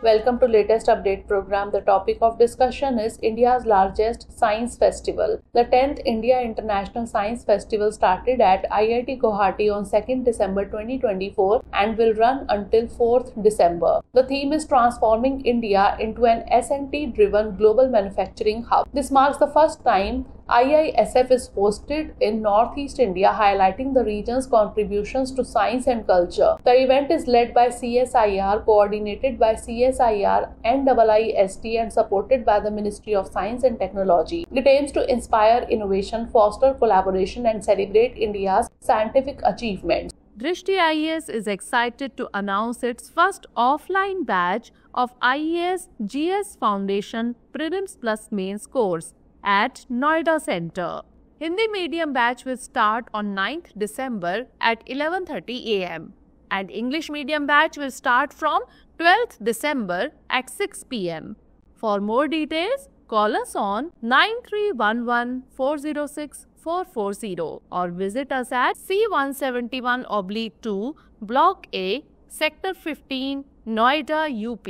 Welcome to latest update program. The topic of discussion is India's largest science festival. The 10th India International Science Festival started at IIT Guwahati on 2nd December 2024 and will run until 4th December. The theme is transforming India into an S&T driven global manufacturing hub. This marks the first time IISF is hosted in Northeast India, highlighting the region's contributions to science and culture. The event is led by CSIR, coordinated by CSIR and IIST, and supported by the Ministry of Science and Technology. It aims to inspire innovation, foster collaboration, and celebrate India's scientific achievements. Drishti IAS is excited to announce its first offline batch of IAS GS Foundation Prelims Plus Mains course at Noida Center. Hindi medium batch will start on 9th December at 11:30 a.m. and English medium batch will start from 12th December at 6 p.m. For more details, call us on 9311 406 440 or visit us at C171 oblique 2 Block A, Sector 15, Noida, UP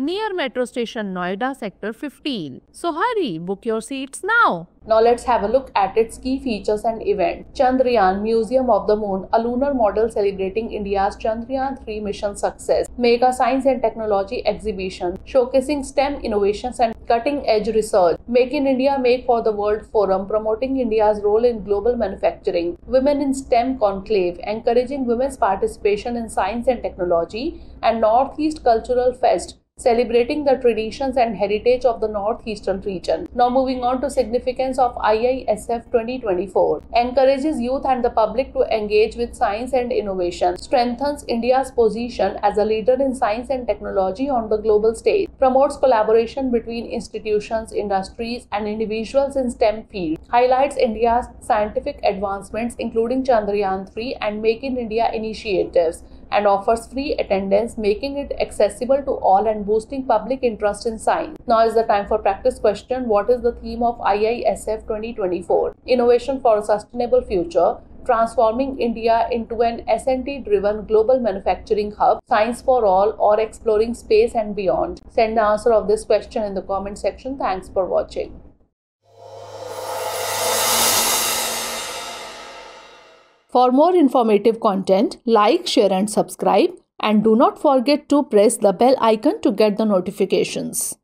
near Metro Station Noida Sector 15. So hurry, book your seats now. Now let's have a look at its key features and event. Chandrayaan Museum of the Moon, a lunar model celebrating India's Chandrayaan 3 mission success. Mega Science and Technology Exhibition, showcasing STEM innovations and cutting edge research. Make in India, Make for the World Forum, promoting India's role in global manufacturing. Women in STEM Conclave, encouraging women's participation in science and technology. And Northeast Cultural Fest, celebrating the traditions and heritage of the northeastern region. Now moving on to significance of IISF 2024. Encourages youth and the public to engage with science and innovation. Strengthens India's position as a leader in science and technology on the global stage. Promotes collaboration between institutions, industries and individuals in STEM field. Highlights India's scientific advancements including Chandrayaan 3 and Make in India initiatives and offers free attendance, making it accessible to all and boosting public interest in science. Now is the time for practice question. What is the theme of IISF 2024? Innovation for a sustainable future transforming India into an S&T driven global manufacturing hub, science for all, or exploring space and beyond? Send the answer of this question in the comment section. Thanks for watching. For more informative content, like, share and subscribe and do not forget to press the bell icon to get the notifications.